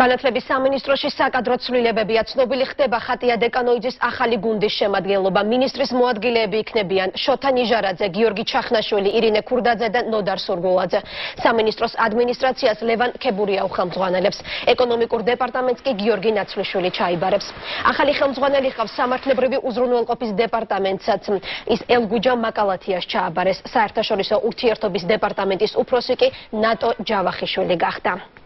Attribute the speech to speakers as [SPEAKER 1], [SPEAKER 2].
[SPEAKER 1] განათლების სამინისტროში საკადრო ცვლილებებია ცნობილი ხდება ხატია დეკანოიძის ახალი გუნდის შემადგენლობა. მინისტრის მოადგილეები იქნებიან შოთა ნიჟარაძე, გიორგი ჩახნაშვილი, ირინე ქურდაძე და ნოდარ სურგულაძე. სამინისტროს ადმინისტრაციას ლევან ქებურია უხელმძღვანელებს. ეკონომიკურ დეპარტამენტს კი გიორგი ნაცვლიშვილი ჩაიბარებს. ახალი ხელმძღვანელი ჰყავს სამართლებრივი უზრუნველყოფის დეპარტამენტსაც. ის ელგუჯა მაკალათიას ჩააბარეს. საერთაშორისო ურთიერთობის დეპარტამენტის უფროსი კი ნატო ჯავახიშვილი გახდა.